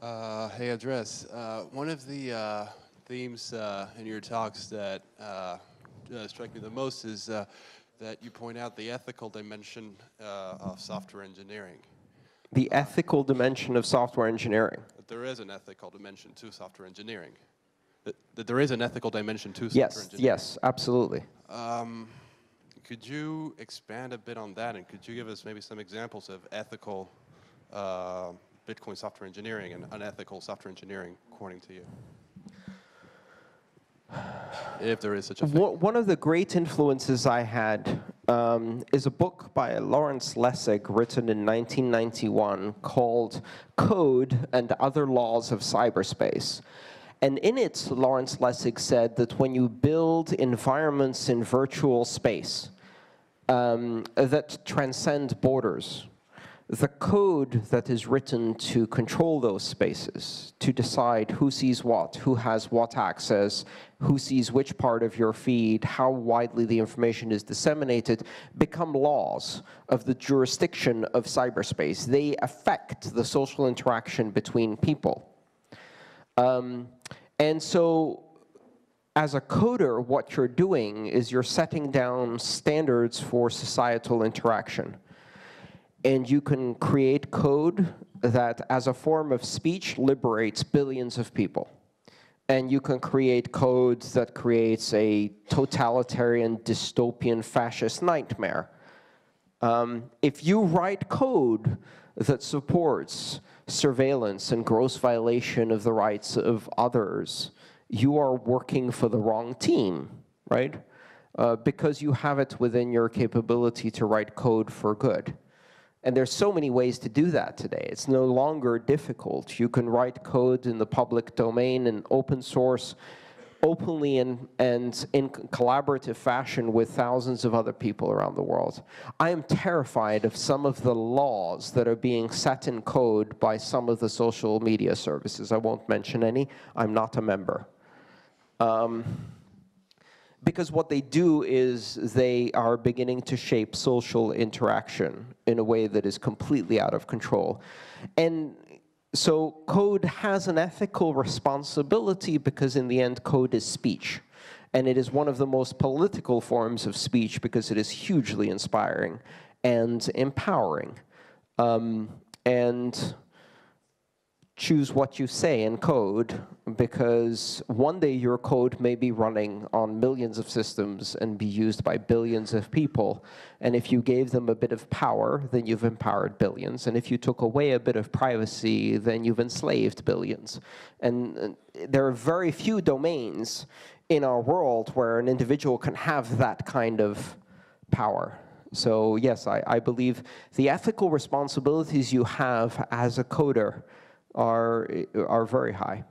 Uh, hey, Andreas. Uh, one of the uh, themes uh, in your talks that uh, uh, strike me the most is uh, that you point out the ethical dimension uh, of software engineering. The ethical dimension of software engineering. That there is an ethical dimension to software engineering. That, that there is an ethical dimension to software Yes, engineering. yes, absolutely. Um, could you expand a bit on that, and could you give us maybe some examples of ethical uh, Bitcoin software engineering and unethical software engineering, according to you? If there is such a thing. One of the great influences I had um, is a book by Lawrence Lessig written in 1991 called Code and Other Laws of Cyberspace. And in it, Lawrence Lessig said that when you build environments in virtual space um, that transcend borders, the code that is written to control those spaces, to decide who sees what, who has what access, who sees which part of your feed, how widely the information is disseminated, become laws of the jurisdiction of cyberspace. They affect the social interaction between people. Um, and so as a coder, what you're doing is you're setting down standards for societal interaction and you can create code that, as a form of speech, liberates billions of people. And you can create code that creates a totalitarian, dystopian, fascist nightmare. Um, if you write code that supports surveillance and gross violation of the rights of others, you are working for the wrong team, right? Uh, because you have it within your capability to write code for good. And there's so many ways to do that today. It's no longer difficult. You can write code in the public domain and open source openly and, and in collaborative fashion with thousands of other people around the world. I am terrified of some of the laws that are being set in code by some of the social media services. I won't mention any. I'm not a member. Um, because what they do is they are beginning to shape social interaction in a way that is completely out of control. And so code has an ethical responsibility because in the end, code is speech. And it is one of the most political forms of speech because it is hugely inspiring and empowering. Um, and choose what you say in code because one day your code may be running on millions of systems and be used by billions of people. And if you gave them a bit of power, then you've empowered billions. And if you took away a bit of privacy, then you've enslaved billions. And there are very few domains in our world where an individual can have that kind of power. So yes, I, I believe the ethical responsibilities you have as a coder are, are very high.